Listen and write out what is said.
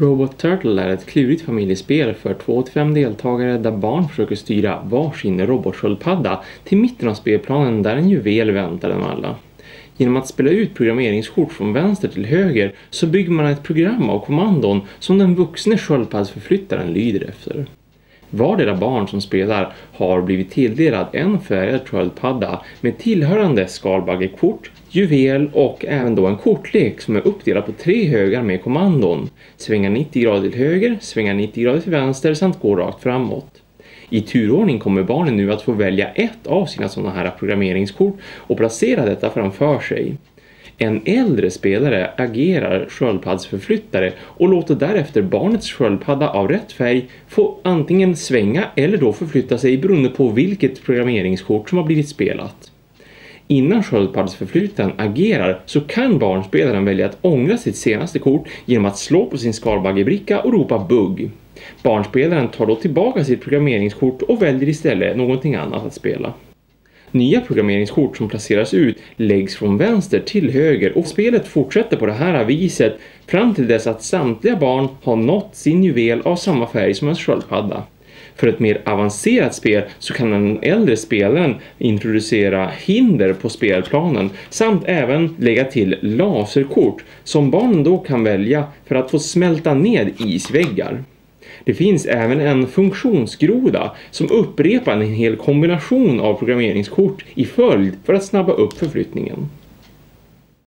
Robot Turtle är ett klurigt familjespel för 2-5 deltagare där barn försöker styra varsin robotsköldpadda till mitten av spelplanen där en juvel väntar dem alla. Genom att spela ut programmeringskort från vänster till höger så bygger man ett program av kommandon som den vuxne sköldpaddsförflyttaren lyder efter. Vardera barn som spelar har blivit tilldelad en färgad sköldpadda med tillhörande skalbaggekort, juvel och även då en kortlek som är uppdelad på tre högar med kommandon. Svänga 90 grader till höger, svänga 90 grader till vänster samt gå rakt framåt. I turordning kommer barnen nu att få välja ett av sina sådana här programmeringskort och placera detta framför sig. En äldre spelare agerar sköldpaddsförflyttare och låter därefter barnets sköldpadda av rätt färg få antingen svänga eller då förflytta sig beroende på vilket programmeringskort som har blivit spelat. Innan sköldpaddsförflyttaren agerar så kan barnspelaren välja att ångra sitt senaste kort genom att slå på sin skalbaggebricka och ropa bugg. Barnspelaren tar då tillbaka sitt programmeringskort och väljer istället någonting annat att spela. Nya programmeringskort som placeras ut läggs från vänster till höger och spelet fortsätter på det här viset fram till dess att samtliga barn har nått sin juvel av samma färg som en sköldpadda. För ett mer avancerat spel så kan den äldre spelaren introducera hinder på spelplanen samt även lägga till laserkort som barnen då kan välja för att få smälta ned isväggar. Det finns även en funktionsgroda som upprepar en hel kombination av programmeringskort i följd för att snabba upp förflyttningen.